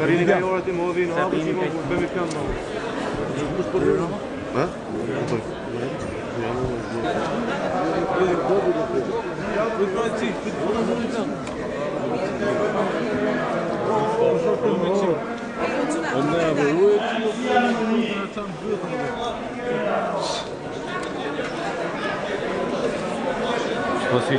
Sarili ka jore ti movi në hapë që më bëmi këmë në. Kush po të rëma? Ha? Po. Ja, më bëj. Po të bëj do të. Ja, po të bëj ti, po të bëj do të. Po të bëj ti. Po ne avruhet ti në të bëhet. Po si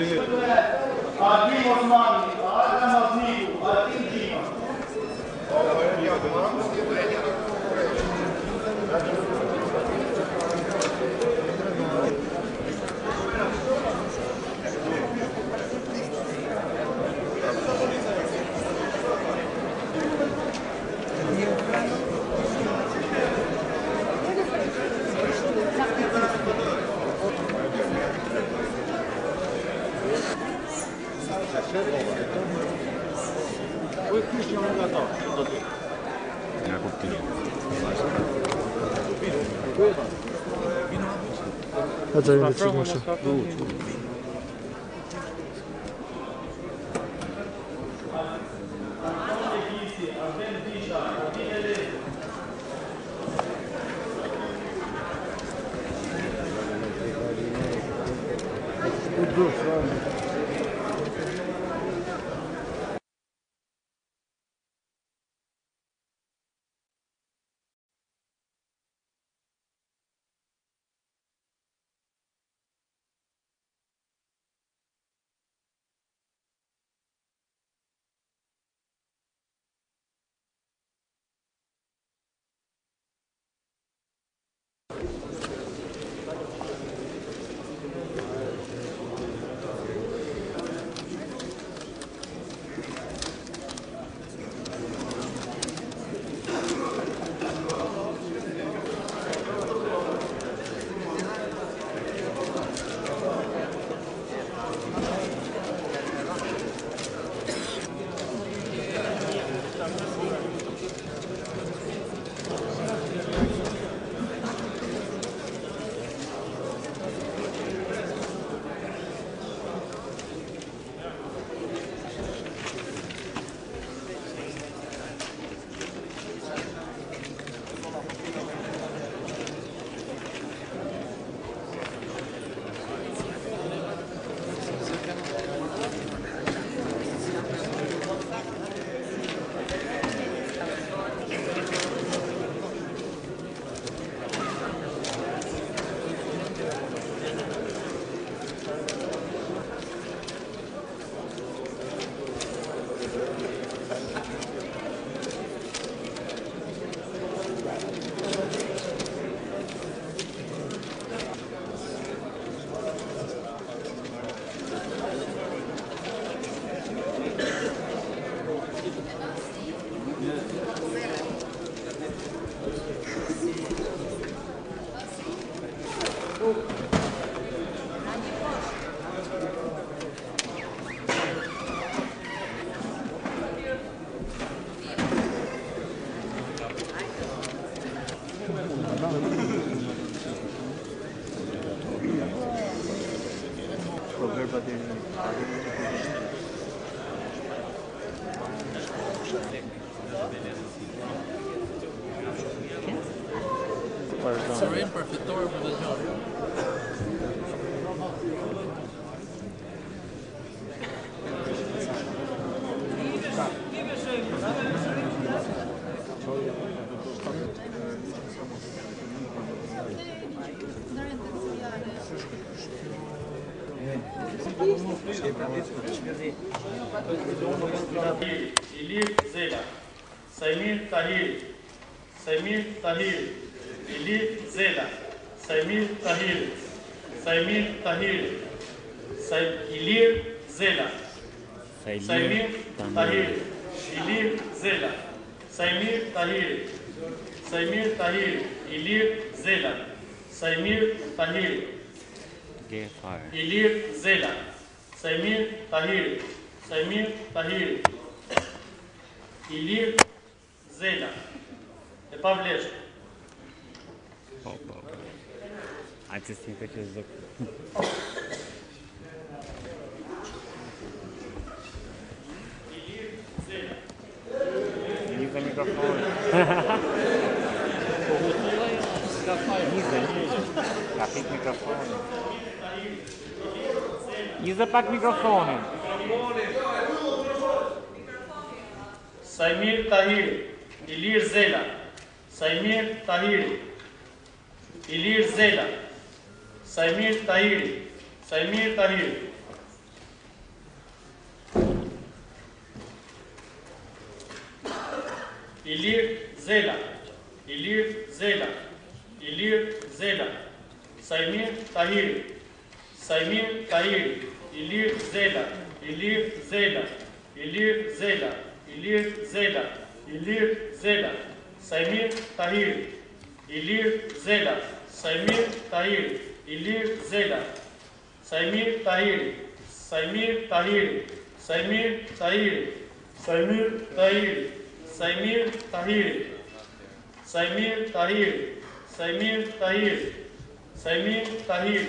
آدمی عثمانی آدم ازنیکو آدم جیمان 他这样的情况是。Sajmir Tahir Sait Ilir Zela Sajmir Tahir Ilir Zela Sajmir Tahir Sajmir Tahir Ilir Zela Sajmir Tahir Ilir Zela Sajmir Tahir Sajmir Tahir Ilir Zela E pa bleshur Opa po, po, po. Acest infecțios zoc. Nici de microfon. Низа, капит микрофоны. Низа пак микрофоны. Саймир Тахир, Илир Зеля. Саймир Тахир, Илир Зеля. Sajmir Tahiri, Sajmir Tahiri. Ilir Zela, Ilir Zela, Ilir Zela, Sajmir Tahiri, Sajmir Tahiri, Ilir Zela, Ilir Zela, Ilir Zela, Ilir Zela, Ilir Zela, Sajmir Tahiri, Ilir Zela, Sajmir Tahiri. İlir Zela, Saymir Tahiri, Saymir Tahiri, Saymir Tahiri, Saymir Tahiri, Saymir Tahiri, Saymir Tahiri, Saymir Tahiri, Saymir Tahiri,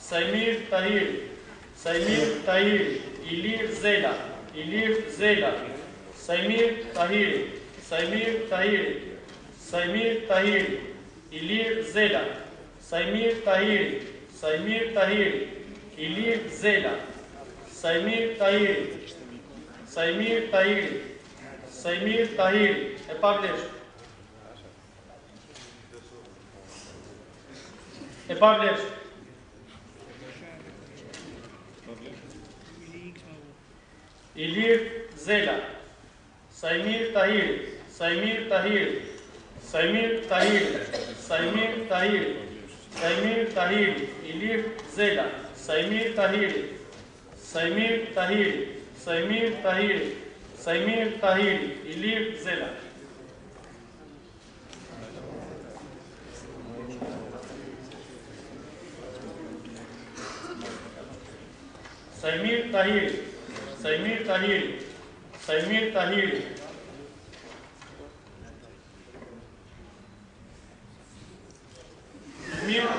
Saymir Tahiri, Saymir Tahiri, İlir Zela, İlir Zela, Saymir Tahiri, Saymir Tahiri, Saymir Tahiri, İlir Zela, Sajmir Tahiri, Sajmir Tahiri, Ilir Zela, Sajmir Tahiri, Sajmir Tahiri, Sajmir Tahiri, e pavleshme. E pavleshme. Ilir Zela, Sajmir Tahiri, Sajmir Tahiri, Sajmir Tahiri, Sajmir Tahiri, Sajmir Tahiri, Saimir Tahir Ilif Zela Saimir Tahir Saimir Tahir Saimir Tahir Saimir Tahir Ilif Zela Saimir Tahir Saimir Tahir Saimir Tahir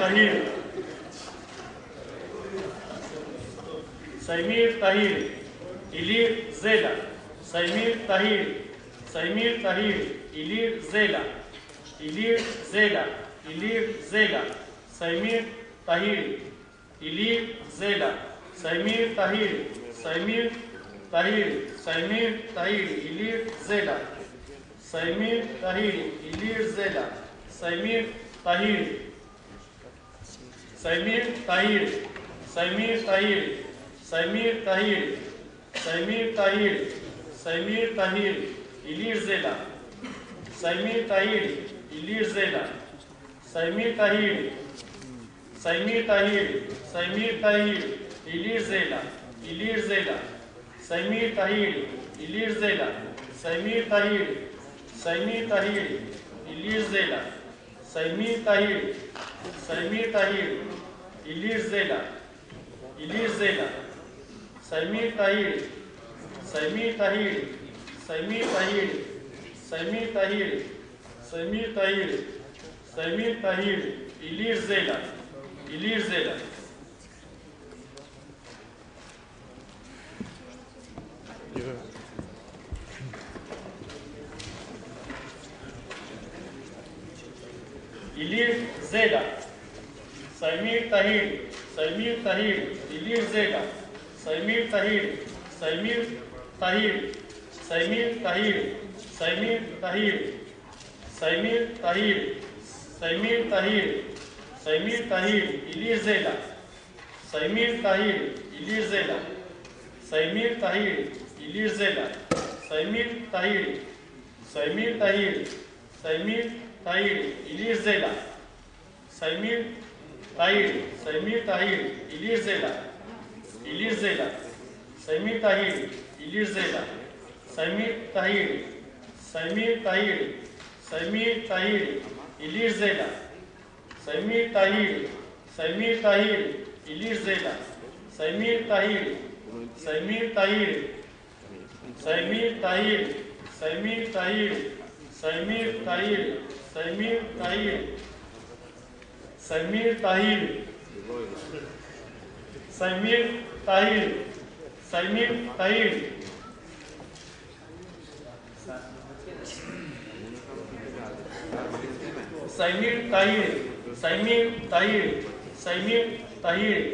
Sajmir Tahir. Ilir Zela. Saimir Tahir. Saimir Tahir. Ilir Zela. Ilir Zela. Ilir Zela. Saimir Tahir. Ilir Zela. Saimir Tahir. Saimir Tahir. Saimir Tahir. Ilir Zela. Saimir Tahir. Ilir Zela. Saimir Tahir. Sajmir Tahir Sajmir Tahiri, Sajmir Tahiri, Sajmir Tahiri, Sajmir Tahiri, Ilir Zela, Sajmir Tahiri, Ilir Zela, Sajmir Tahiri, Sajmir Tahiri, Sajmir Tahiri, Ilir Zela, Ilir Zela, Sajmir Tahiri, Ilir Zela, Sajmir Tahiri, Sajmir Tahiri, Илиш Зеля, Илиш Зеля, Саймир Тахири, Саймир Тахири, Саймир Тахири, Саймир Тахири, Саймир Тахири, Саймир Тахири, Илиш Зеля, Илиш Зеля. Илиш Зеля. Saimir Tahir Saimir Tahir दिलीर जेड Saimir Tahir Saimir Tahir Saimir Tahir Saimir Tahir Saimir Tahir Saimir Tahir Saimir Tahir दिलीर जेड Saimir Tahir दिलीर जेड Saimir Tahir दिलीर जेड Saimir Tahir Saimir Tahir Saimir Tahir दिलीर जेड Saimir Tahir, Saimir Tahir, Ilir Zela, Ilir Zela, Saimir Tahir, Ilir Zela, Saimir Tahir, Saimir Tahir, Saimir Tahir, Ilir Zela, Saimir Tahir, Saimir Tahir, Ilir Zela, Saimir Tahir, Saimir Tahir, Saimir Tahir, Saimir Tahir, Saimir Tahir, Saimir Tahir, Sameer Tahir Sameer Tahir Sameer Tahir Sameer Tahir Sameer Tahir Sameer Tahir Sameer Tahir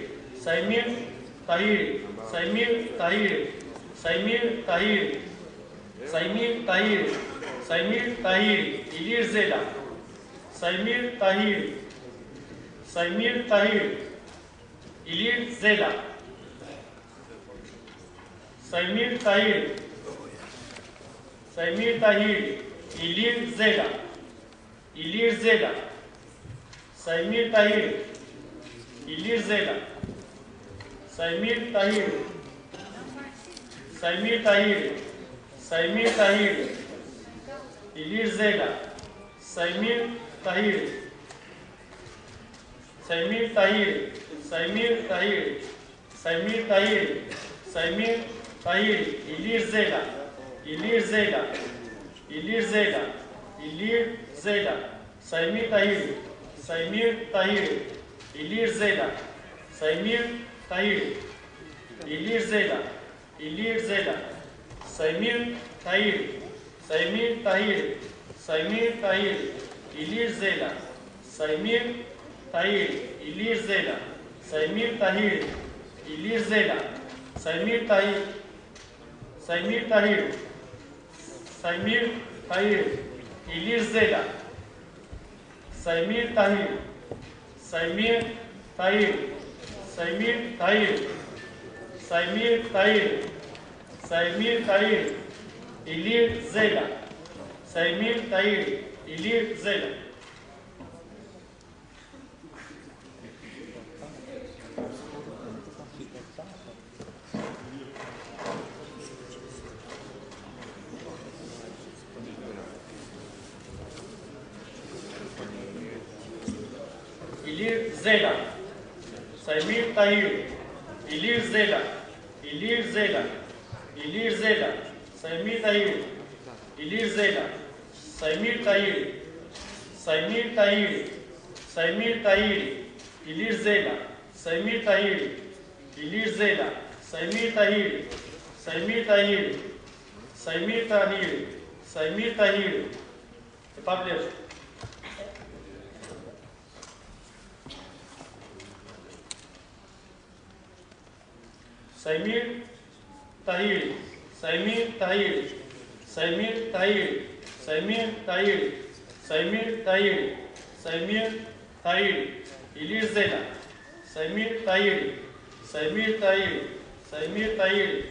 Sameer Tahir Sameer Tahir Sameer Tahir Sameer Tahir Ilir Zela Samir Tahir Саймир Таир, Илир Зела, Саймир Таир, Саймир Таир, Илир Зела, Илир Зела, Саймир Таир, Илир Зела, Саймир Таир, Саймир Таир, Саймир Таир, Илир Зела, Саймир Таир, Saimir Tahir, Saimir Tahir, Saimir Tahir, Saimir Tahir, Ilir Zela, Ilir Zela, Ilir Zela, Ilir Zela, Saimir Tahir, Saimir Tahir, Ilir Zela, Saimir Tahir, Ilir Zela, Ilir Zela, Saimir Tahir, Saimir Tahir, Saimir Tahir, Ilir Zela, Saimir Tahir, Ilir Zela, Saimir Tahir, Ilir Zela, Saimir Tahir, Saimir Tahir, Saimir Tahir, Ilir Zela, Saimir Tahir, Saimir Tahir, Saimir Tahir, Saimir Tahir, Saimir Tahir, Ilir Zela, Saimir Tahir, Ilir Zela. Zela, Saimir Tahir, Ilir Zela, Ilir Zela, Ilir Zela, Saimir Tahir, Ilir Zela, Saimir Tahir, Saimir Tahir, Saimir Tahir, Ilir Zela, Saimir Tahir, Ilir Zela, Saimir Tahir, Saimir Tahir, Saimir Tahir, Saimir Tahir. Repare, Саймир Таиль, Саймир Таиль, Саймир Таиль, Саймир Таиль, Саймиль Таиль, Саймир Таиль, Илизена, Саймиль Таиль, Саймиль Таиль, Саймиль Таиль,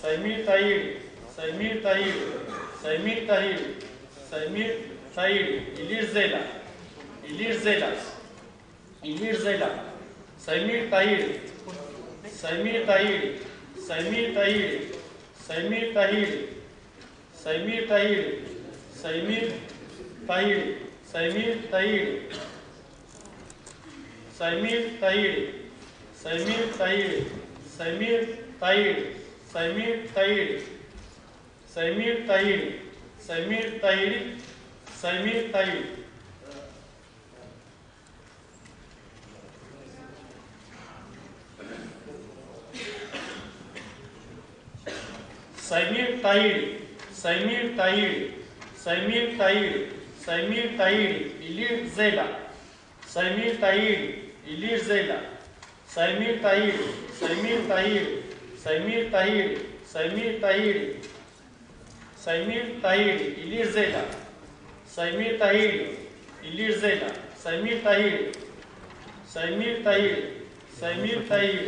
Саймиль Таиль, Саймиль Таиль, Саймиль Таиль, Саймиль Таиль, Илизена, Илизена, Илизена, Саймир Таиль, सैमीटाइड सैमीटाइड सैमीटाइड सैमीटाइड सैमीटाइड सैमीटाइड सैमीटाइड सैमीटाइड सैमीटाइड सैमीटाइड सैमीटाइड सैमीटाइड सैमीटाइड Saimir Saimir Saimir Saimir Saimir Saimir Saimir Saimir Ilir Ilir Zela, Zela, Saimir Samirtaíri, Samirtaíri, Samirtaíri, Ilirzela, Samirtaíri, Ilirzela, Samirtaíri, Samirtaíri, Samirtaíri, Saimir Samirtaíri,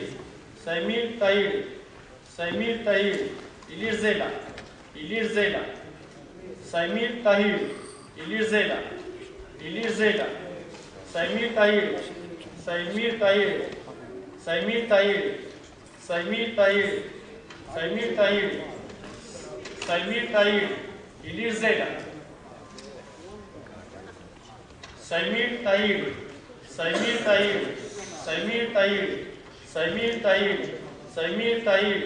Saimir Samirtaíri, Saimir Samirtaíri, Saimir Samirtaíri, Saimir Samirtaíri, İlirzela, İlirzela, Saymir Tahir, İlirzela, İlirzela, Saymir Tahir, Saymir Tahir, Saymir Tahir, Saymir Tahir, Saymir Tahir, Saymir Tahir, İlirzela, Saymir Tahir, Saymir Tahir, Saymir Tahir, Saymir Tahir, Saymir Tahir,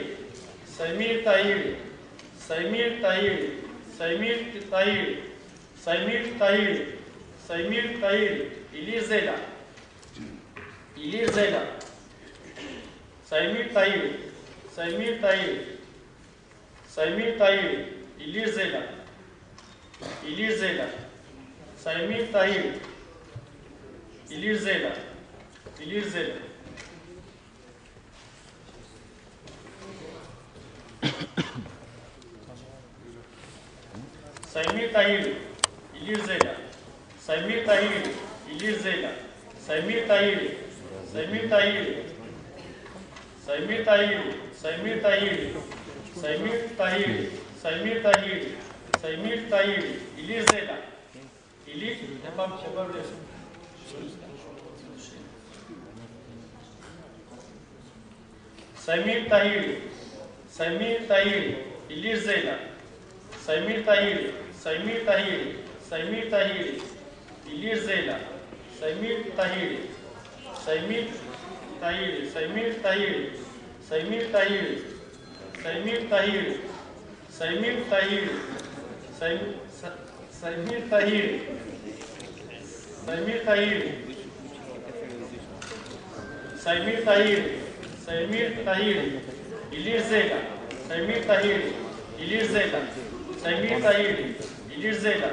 سيمير تايري سيمير تايري سيمير تايري سيمير تايري سيمير تايري إلي زيلا إلي زيلا سيمير تايري سيمير تايري سيمير تايري إلي زيلا إلي زيلا سيمير تايري إلي زيلا إلي زيلا Saymi Tahir, Ilizela. Saymi Tahir, Ilizela. Saymi Tahir, Saymi Tahir. Saymi Tahir, Saymi Tahir. Saymi Tahir, Saymi Tahir. Saymi Tahir, Ilizela. Ili, tamam, yapabilirsin. Самир Таир, Самир Таир, Илир Зейна, Самир Таир, ಸೈಮೀಳ್ತಾ ಹೇಳಿ ಸೈಮೀಳ್ತಾ ಹೇಳಿ ಇಲ್ಲಿರ್ಸೇ ಇಲ್ಲ ಸೈಮೀಳ್ತಾ ಹೇಳಿ ಸೈಮೀಳ್ತಾ ಹೇಳಿ ಸೈಮೀಳ್ತಾ ಹೇಳಿ ಸೈಮೀಳ್ತಾ ಹೇಳಿ ಸೈಮೀಳ್ತಾ ಹೇಳಿ ಸೈಮೀಳ್ತಾ ಹೇಳಿ ಸೈ ಸೈಮೀಳ್ತಾ ಹೇಳಿ ಸೈಮೀಳ್ತಾ ಹೇಳಿ Saymir Tahiri, Saymir Tahiri, İlir Zeyla, Saymir Tahiri, İlir Zeyla, Saymir Tahiri, Ilirzeila.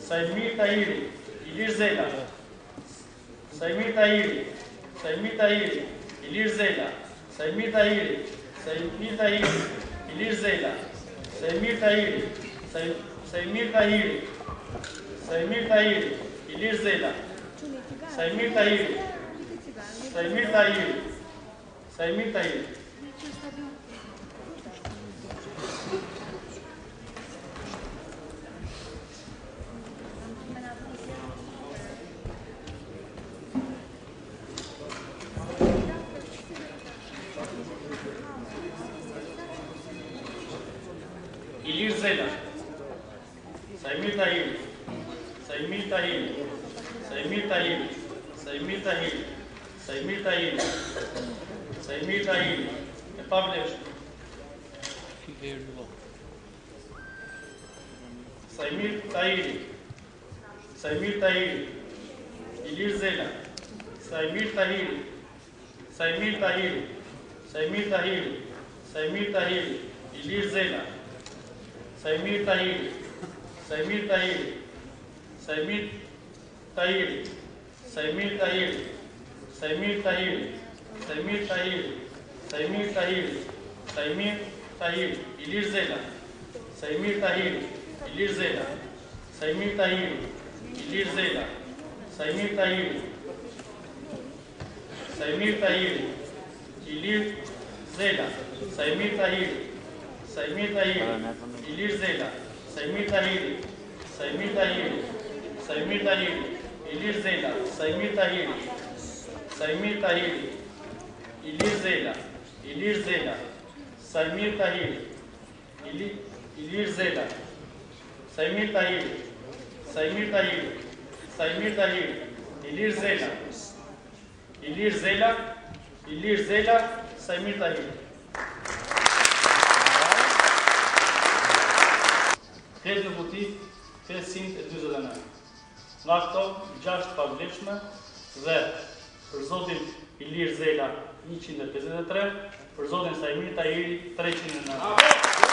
Saimir Tahiri. Ilirzeila. Saimir Tahiri. Saimir Tahiri. Ilirzeila. Saimir Tahiri. Saimir Tahiri. Ilirzeila. Saimir Tahiri. Saimir Tahiri. Saimir Tahiri. Ilirzeila. Saimir Tahiri. Saimir Tahiri. Saimir Tahiri. Ilir Zena, Saimir Tahir, Saimir Tahir, Saimir Tahir, Saimir Tahir, Saimir Tahir, Saimir Tahir, Epavlev, Saimir Tahir, Saimir Tahir, Ilir Zena, Saimir Tahir, Saimir Tahir, Saimir Tahir, Saimir Tahir, Ilir Zena, सैमीटाइड सैमीटाइड सैमीटाइड सैमीटाइड सैमीटाइड सैमीटाइड सैमीटाइड सैमीटाइड इलिर्जेला सैमीटाइड इलिर्जेला सैमीटाइड इलिर्जेला सैमीटाइड सैमीटाइड इलिर्जेला सैमीटाइड सैमीटाइड Elirzela, Saimitahiri, Saimitahiri, Saimitahiri, Elirzela, Saimitahiri, Saimitahiri, Elirzela, Elirzela, Saimir Tahiri, Elirzela, Saimir Tahiri, Saimir Tahiri, Saimir Tahiri, tahiri, Elirzela, Elirzela, Elirzela, Saimir Tahiri. 8 në butit, 529. Nga këto, 6 pavleqme dhe për Zotin Ilir Zela 153, për Zotin Sajmir Tahiri 390.